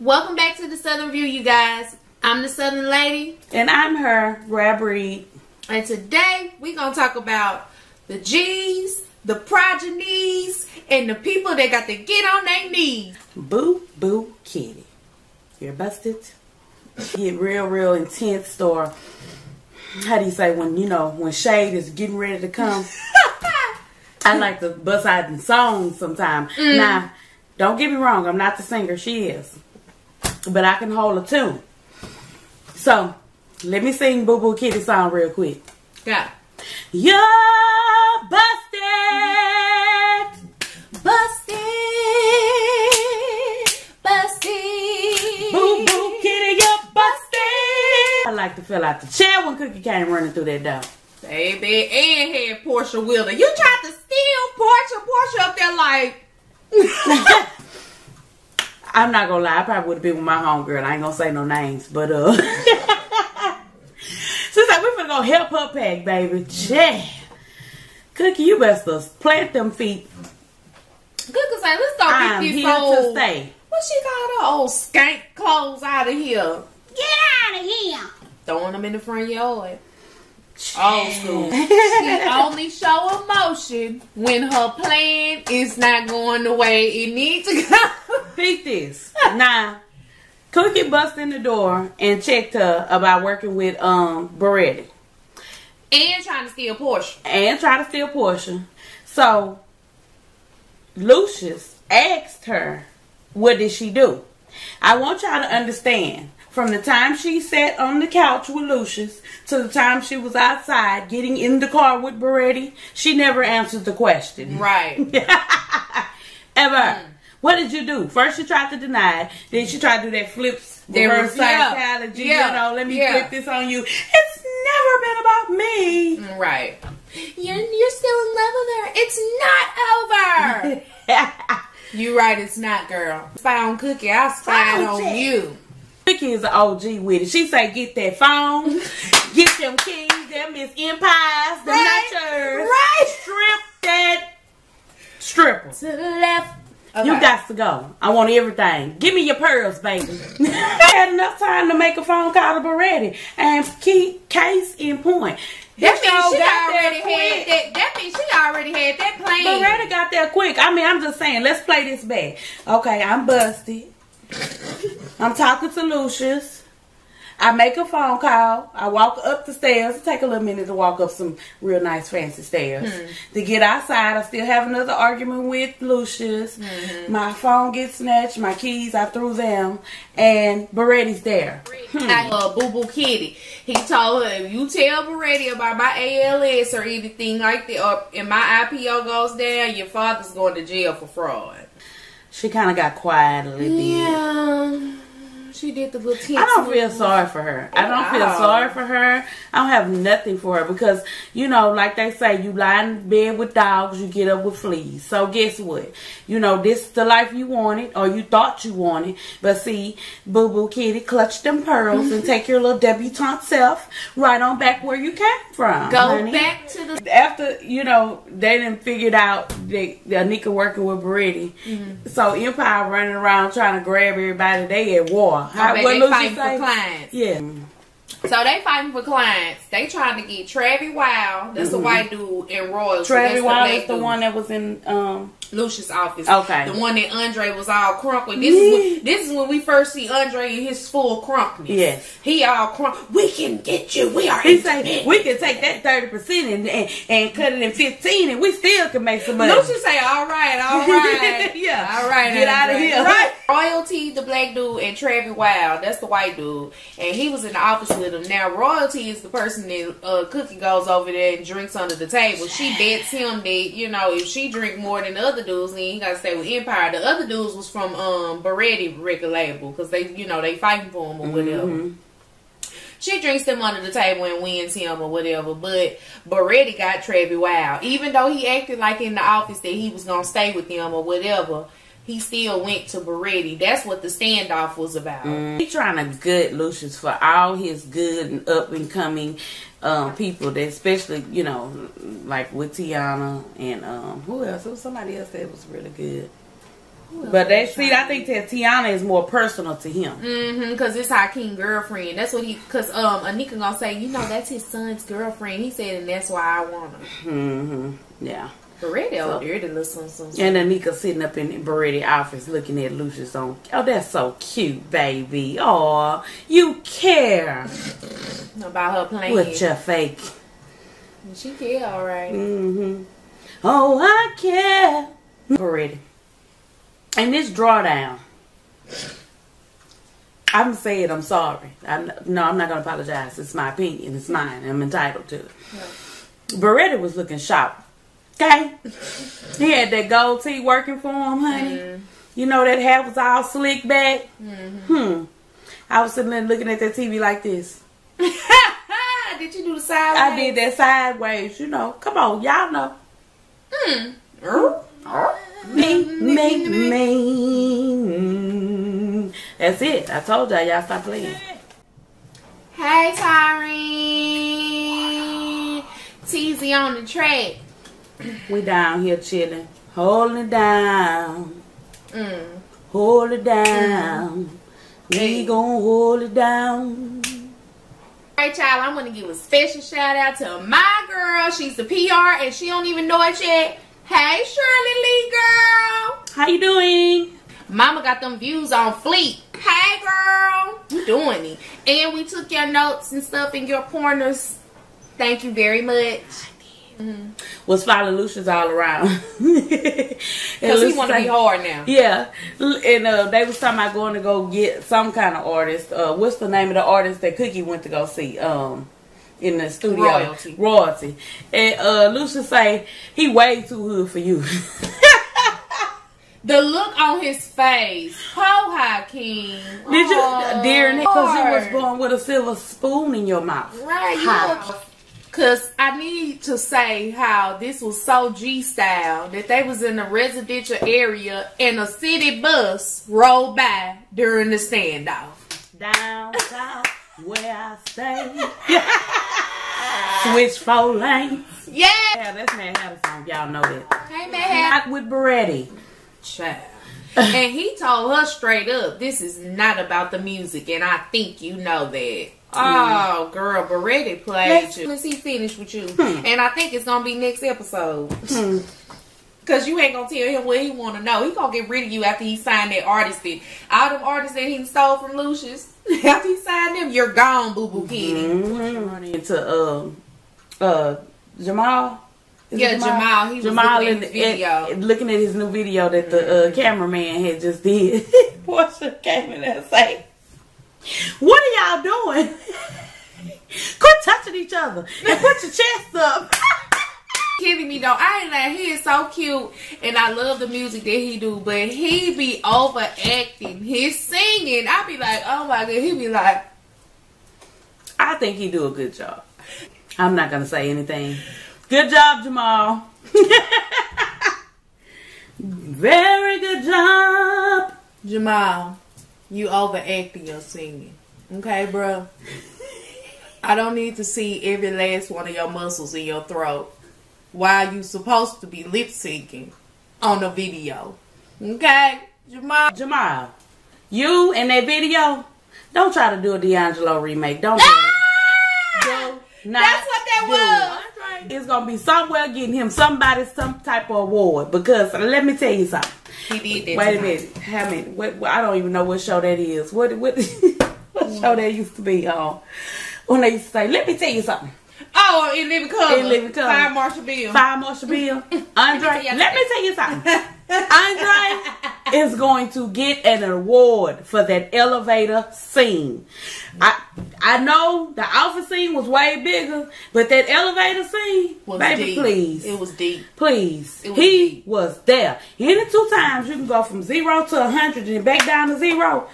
Welcome back to the Southern View, you guys. I'm the Southern Lady. And I'm her, Rare Breed. And today we're going to talk about the G's, the progenies, and the people that got to get on their knees. Boo Boo Kitty. You're busted. Get real, real intense or how do you say when you know when shade is getting ready to come? I like to bust out in songs sometimes. Mm. Now, don't get me wrong, I'm not the singer, she is. But I can hold a tune. So let me sing Boo Boo Kitty song real quick. Yeah. You're busted. Busted. Busted. Boo Boo Kitty, you're busted. I like to fill out the chair when Cookie came running through that door. Baby, and had Porsha Wheeler. You tried to steal Porsha. Porsha up there like. I'm not gonna lie, I probably would have been with my homegirl. I ain't gonna say no names, but uh She's like, we're finna go help her pack, baby. Yeah. Cookie, you best to plant them feet. Good to say, let's go get I'm this here old. to stay. What she got her old skank clothes out of here? Get out of here. Throwing them in the front yard. Old school. she only show emotion when her plan is not going the way it needs to go. Beat this. Now, Cookie bust in the door and checked her about working with um Baretti. and trying to steal Porsha. and try to steal Porsha. So Lucious asked her, "What did she do?" I want y'all to understand. From the time she sat on the couch with Lucious to the time she was outside getting in the car with Baretti, she never answered the question. Right. Ever. Hmm. What did you do? First she tried to deny it, then she tried to do that flips There reverse was- psychology. Yeah. You know, let me Yeah. flip this on you. It's never been about me. Mm, right. You're, you're still in love with her. It's not over. you right, it's not, girl. Spy on Cookie, I'll spy on shit. you. Vicky is an OG with it. She say, get that phone, get them keys, them Miss Empires, them Right. not. Right. Strip that stripper. To the left. You got to go. I want everything. Give me your pearls, baby. I had enough time to make a phone call to Baretti. And key, case in point. That This means she got already had that. That means she already had that plan. Baretti got there quick. I mean, I'm just saying, let's play this back. Okay, I'm busted. I'm talking to Lucious. I make a phone call. I walk up the stairs. It take a little minute to walk up some real nice fancy stairs. To get outside, I still have another argument with Lucious. My phone gets snatched. My keys, I threw them. And Baretti's there. I, uh, Boo Boo Kitty. He told her, if you tell Baretti about my ALS or anything like that, or if my IPO goes down, your father's going to jail for fraud. She kind of got quiet a little bit. Yeah. She did the little tense I don't feel sorry for her. I don't feel sorry for her. I don't have nothing for her because you know, like they say, you lie in bed with dogs, you get up with fleas. So guess what? You know, this is the life you wanted or you thought you wanted. But see, Boo Boo Kitty, clutch them pearls and take your little debutante self right on back where you came from. Go honey. back to the. After you know they didn't figured out that Anika working with Baretti, Mm-hmm. so Empire running around trying to grab everybody. They at war. How- what they Lucy fighting say? for clients. Yeah. So they fighting for clients. They trying to get Travis Wild. That's the white dude in Royalty. Travis That's Wild is the dude. one that was in um Lucious office. Okay. The one that Andre was all crumpled. This is when, this is when we first see Andre in his full crunkness. Yes. He all crunk. We can get you. We are he say we can take that thirty percent and, and and cut it in fifteen and we still can make some money. Lucious say, all right, all right. Yeah. All right. Get out of here. Right. Royalty, the black dude, and Travis Wild, that's the white dude. And he was in the office with him. Now, Royalty is the person that uh, Cookie goes over there and drinks under the table. She bets him that, you know, if she drink more than the other dudes, then he got to stay with Empire. The other dudes was from um Baretti record label because they, you know, they fighting for him or whatever. Mhm. She drinks them under the table and wins him or whatever. But Baretti got Travis Wild. Even though he acted like in the office that he was gonna stay with them or whatever, he still went to Baretti. That's what the standoff was about. He trying to gut Lucious for all his good and up and coming um, people that especially, you know, like with Tiana and um, who else? There was somebody else that was really good. But they see, I think that Tiana is more personal to him. Mm-hmm, cause it's Hakeem girlfriend. That's what he. Cause um, Anika gonna say, you know, that's his son's girlfriend. He said, and that's why I want her. Mm-hmm. Yeah. Baretti over there, the little son, son, son. And Anika sitting up in the Baretti office looking at Lucious on. Oh, that's so cute, baby. Oh, you care about her playing. with your fake. She care, all right. Mm-hmm. Oh, I care. Baretti. And this drawdown. I'm saying I'm sorry. I'm, no, I'm not gonna apologize. It's my opinion. It's mine. I'm entitled to it. Yeah. Baretti was looking sharp. Okay. he had that gold tee working for him, honey. Mm. You know that hair was all slick back. Mm-hmm. Hmm. I was sitting there looking at that TV like this. did you do the sideways? I did that sideways. You know. Come on, y'all know. Hmm. Me, me, me. That's it. I told y'all. Y'all stop playing. Hey, Tyree. Teasy on the track. We down here chilling, holding it down, Mm. hold it down. We Hey. gon' hold it down. Alright, y'all, I'm gonna give a special shout out to my girl. She's the PR and she don't even know it yet. Hey, Shirley Lee, girl. How you doing? Mama got them views on fleet. Hey, girl. You doing it. And we took your notes and stuff in your corners. Thank you very much. Was following Lucious all around. Because he want to be hard now. Yeah, and uh, they was talking about going to go get some kind of artist. Uh, what's the name of the artist that Cookie went to go see? Um, in the studio, Royalty. Royalty. And uh, Lucious say he way too hood for you. The look on his face. Ho, King. Did you, Oh, dear? Because you was born with a silver spoon in your mouth. Right, you How? look- Cause I need to say how this was so G style that they was in a residential area and a city bus rolled by during the standoff. Down south where I stay. Switch four lanes. Yeah. Yeah, that's Mad Hatter song. Y'all know that. Hey man. Not with Baretti. Child. and he told her straight up, this is not about the music, and I think you know that. Oh, girl, Baretti played Let's- you. Let's see finish with you. Hmm. And I think it's gonna be next episode. Hmm. Cause you ain't gonna tell him what he wanna know. He gonna get rid of you after he signed that artist that all them artists that he stole from Lucious. after he signed them, you're gone, boo boo kitty. Mm-hmm. Running into um uh Jamal. Is Yeah, Jamal, he was looking in- his video. in- looking at his new video that the uh, cameraman had just did. Porsha came in there and say, "What are y'all doing? Quit touching each other and put your chest up." kidding me though. I ain't like he is so cute and I love the music that he do, but he be overacting his singing. I be like, oh my god, he be like, I think he do a good job. I'm not gonna say anything. Good job, Jamal. Very good job. Jamal, you overacting your singing. Okay, bro. I don't need to see every last one of your muscles in your throat while you supposed to be lip syncing on the video. Okay, Jamal. Jamal, you in that video, don't try to do a D'Angelo remake. Don't do it. Ah! Do That's what that do was. It's gonna be somewhere getting him somebody some type of award because let me tell you something. He did that. Wait a minute, how many? What, I don't even know what show that is. What what what show that used to be on? When they used to say, "Let me tell you something." Oh, in living color. In Living Color. Fire Marshal Bill. Fire Marshal Bill, Andre. let me tell you something. Andre is going to get an award for that elevator scene. I I know the office scene was way bigger, but that elevator scene, Was baby, deep. please, It was deep. please, was he deep. was there. Any two times you can go from zero to a hundred and back down to zero.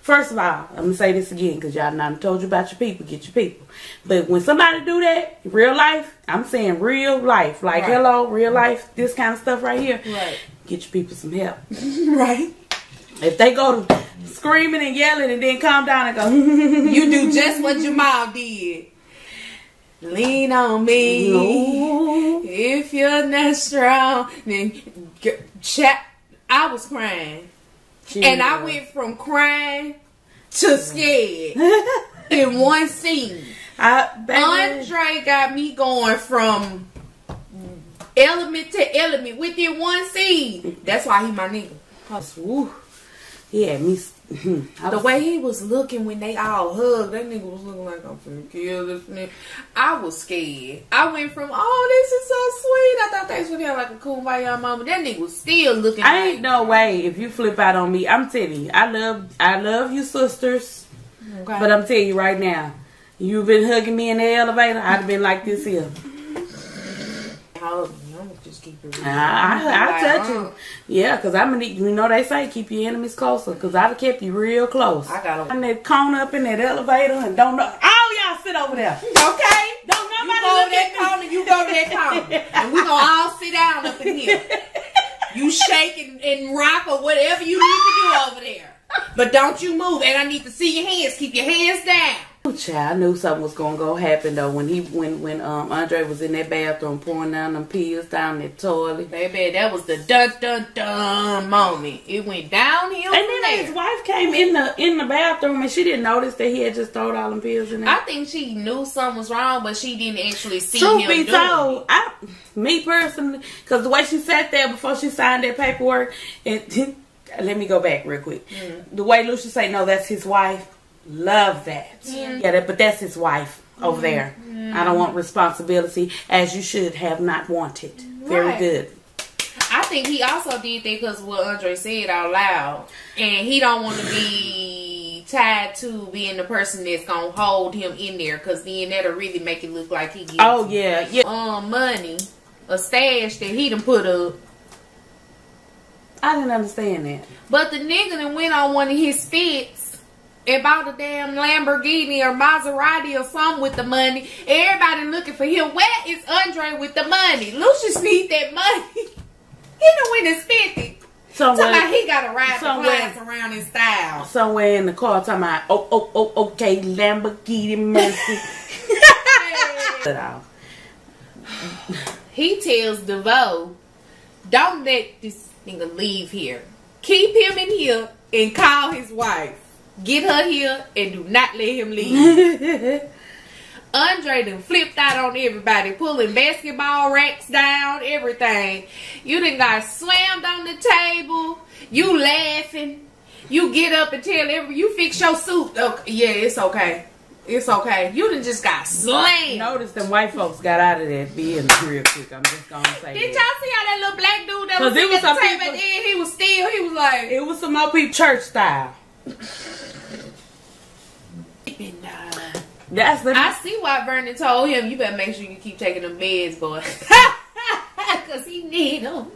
First of all, I'm gonna say this again because y'all not told you about your people. Get your people. But when somebody do that, real life, I'm saying real life, like Right. hello, real life, this kind of stuff right here. Right. Get your people some help. right. If they go to screaming and yelling and then calm down and go, You do just what your mom did. Lean on me. No. If you're not strong, then chat. I was crying. And I went from crying to scared in one scene. I, Andre got me going from element to element within one scene. That's why he my nigga. Woo. He had me. s- hmm. I The way he was looking when they all hugged, that nigga was looking like I'm finna kill this nigga. I was scared. I went from, oh, this is so sweet. I thought they would have like a kumbaya moment. That nigga was still looking I like, ain't no way if you flip out on me. I'm telling you, I love, I love you, sisters. Okay. But I'm telling you right now, you've been hugging me in the elevator. I'd have been like this here. I'm just keep it real. I, I, I Like, touch uh, you. Yeah, cause I'm gonna. You know they say keep your enemies closer. Cause I'd have kept you real close. I gotta- I'm that cone up in that elevator and don't know. All y'all sit over there. Okay. Don't You nobody go to look that at me. corner, you go to that corner. and we gonna all sit down up in here. You shake and, and rock or whatever you need to do over there. But don't you move. And I need to see your hands. Keep your hands down. Ooh, child, I knew something was gonna go happen though when he when when um Andre was in that bathroom pouring down them pills down that toilet. Baby, that was the dun dun dun moment. It went downhill And then his wife came in the in the bathroom and she didn't notice that he had just thrown all them pills in there. I think she knew something was wrong, but she didn't actually see Truth him be told. I, me personally, because the way she sat there before she signed that paperwork, and let me go back real quick. The way Lucia say, "No, that's his wife." Love that. Yeah, that, but that's his wife over there. I don't want responsibility, as you should have not wanted. Very good. I think he also did that because what Andre said out loud, and he don't want to be tied to being the person that's gonna hold him in there, because then that'll really make it look like he gets Oh yeah, yeah. um money, a stash that he done put up. I didn't understand that. But the nigga that went on one of his fits and bought a damn Lamborghini or Maserati or something with the money. Everybody looking for him. Where is Andre with the money? Lucious need that money. he done went and spent it. Talking about Somewhere, he got to ride the somewhere- clients around in style. somewhere in the car, talking about, oh, oh, oh, okay, Lamborghini Mercy. Off. Uh, he tells DeVeaux, don't let this nigga leave here. Keep him in here and call his wife. Get her here and do not let him leave. Andre done flipped out on everybody, pulling basketball racks down, everything. You done got slammed on the table. You laughing. You get up and tell every you fix your suit. Okay, yeah, it's okay. It's okay. You done just got slammed. Notice them white folks got out of that business real quick. I'm just gonna say Did y'all see how that little black dude that was it sitting was at the some table people- at the he was still, he was like, It was some more people church style. That's the I see why Vernon told him, you better make sure you keep taking them meds, boy. Because he need them.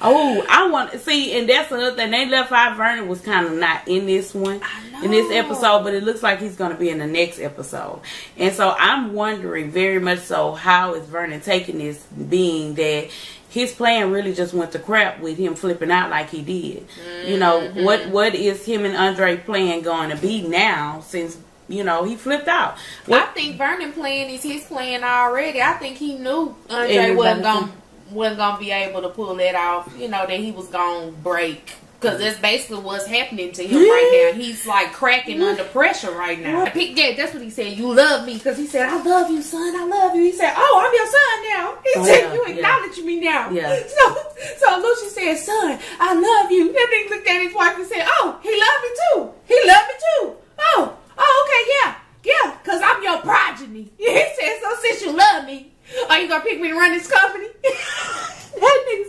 oh I want to see, and that's another thing. They left out Vernon was kind of not in this one, in this episode, but it looks like he's going to be in the next episode. And so I'm wondering very much so how is Vernon taking this, being that his plan really just went to crap with him flipping out like he did. You know Mm-hmm. what? What is him and Andre plan going to be now since? You know, he flipped out. I think Vernon plan is his plan already. I think he knew Andre Everybody wasn't gonna wasn't gonna be able to pull that off. You know that he was gonna break because that's basically what's happening to him right now. He's like cracking under pressure right now. I picked that. That's what he said. You love me because he said I love you, son. I love you. He said, Oh, I'm your son now. He Oh, said yeah, you yeah. acknowledge me now. Yeah. So so Lucy said, Son, I love you. That nigga looked at his wife and said, Oh, he loved me too. He loved me too. Oh, oh, okay, yeah. Yeah, because I'm your progeny. He said, so since you love me, are you going to pick me to run this company?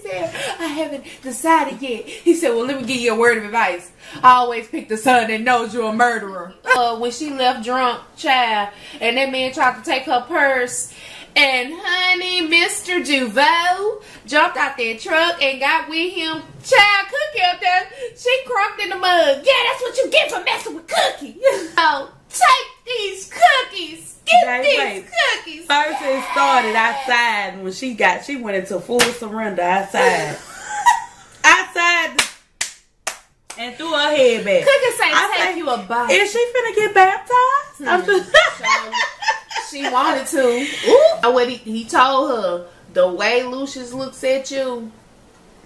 Said, I haven't decided yet. He said, well, let me give you a word of advice. I always pick the son that knows you're a murderer. Uh, when she left drunk, child, and that man tried to take her purse, and honey, Mr. DeVeaux jumped out that truck and got with him. Child, Cookie up there, she crunked in the mug. Yeah, that's what you get for messing with Cookie. Oh, take these cookies. Get Wait, these wait. cookies. First it started outside when she got she went into full surrender outside. outside and threw her head back. Cookie say, I take say, you a bite. Is she finna get baptized? Hmm, I'm just- she wanted to. Ooh. What he, he told her, the way Lucious looks at you,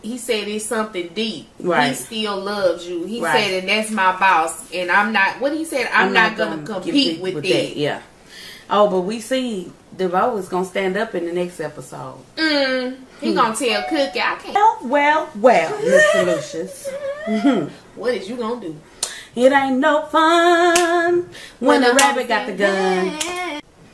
he said it's something deep. Right. He still loves you. He Right. said, and that's my boss. And I'm not. What he said, I'm, not, gonna, compete with, that. Yeah. Oh, but we see DeVeaux is gonna stand up in the next episode. Mm, he gonna tell Cookie, I can't. Well, well, well, Mr. Lucious. What is you gonna do? It ain't no fun when the rabbit got the gun.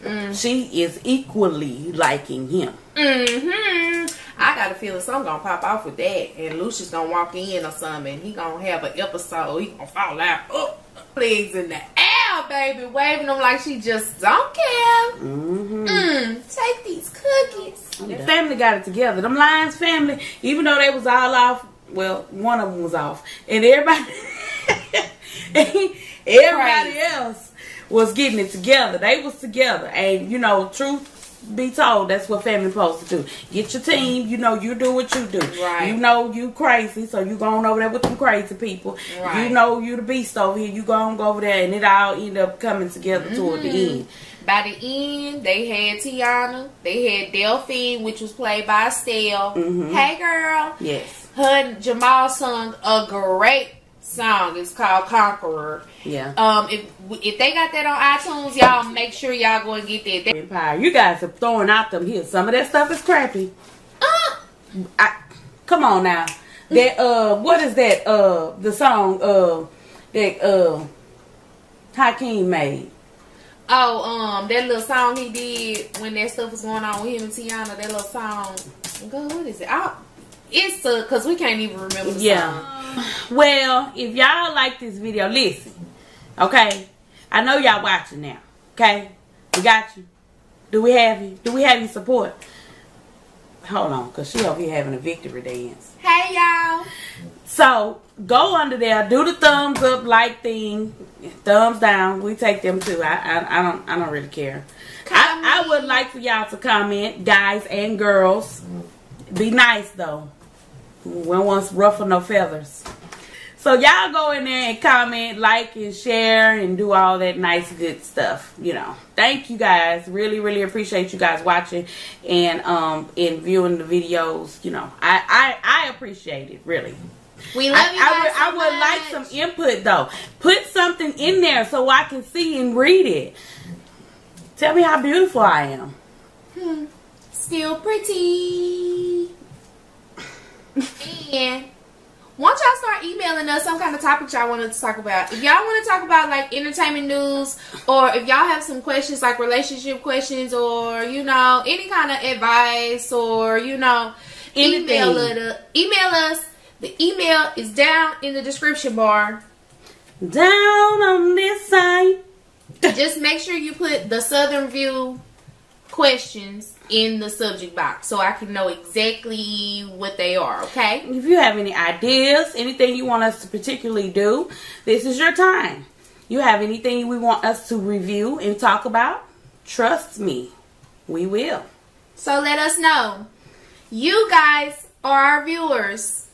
Mm. She is equally liking him. hmm I got a feeling something gonna pop off with that, and Lucious gonna walk in or something. And he gonna have an episode. He gonna fall out, oh, legs in the air, baby, waving them like she just don't care. Mm-hmm. Mm, take these cookies. The family got it together. Them Lyons family, even though they was all off, well, one of them was off, and everybody, everybody else was getting it together. They was together, and you know, truth be told, that's what family supposed to do. Get your team. You know, you do what you do. Right. You know you crazy, so you going over there with them crazy people. Right. You know you the beast over here. You gonna go over there, and it all end up coming together toward the Mm-hmm. end. By the end, they had Tiana, they had Delphine, which was played by Estelle. Mhm. Hey, girl. Yes. Her Jamal sung a great song. It's called Conqueror. Yeah. Um, if if they got that on iTunes, y'all make sure y'all go and get that. Empire. You guys are throwing out them here. Some of that stuff is crappy. Uh, I, come on now. That uh, what is that? Uh, the song uh, that uh, Hakeem made. oh, um, that little song he did when that stuff was going on with him and Tiana. That little song. God, what is it? I, it's uh, cause we can't even remember the Yeah. song. Well, if y'all like this video, listen. Okay, I know y'all watching now. Okay, we got you. Do we have you? Do we have your support? Hold on, cause she over here having a victory dance. Hey, y'all. So go under there, do the thumbs up, like thing, thumbs down. We take them too. I I, I don't I don't really care. I, I would like for y'all to comment, guys and girls. Be nice though. We don't want ruffle no feathers. So y'all go in there and comment, like and share and do all that nice good stuff. You know. Thank you guys. Really, really appreciate you guys watching and um and viewing the videos. You know. I I, I appreciate it, really. We love I, you I guys would, so I would like some input though. Put something in there so I can see and read it. Tell me how beautiful I am. Hmm. Still pretty. And once y'all start emailing us some kind of topic y'all wanted to talk about, if y'all want to talk about like entertainment news, or if y'all have some questions like relationship questions, or you know any kind of advice, or you know email Anything. email us. The email is down in the description bar. Down on this side. Just make sure you put the Southern View questions in the subject box so I can know exactly what they are, okay? If you have any ideas, anything you want us to particularly do, this is your time. You have anything we want us to review and talk about? Trust me, we will. So let us know. You guys are our viewers.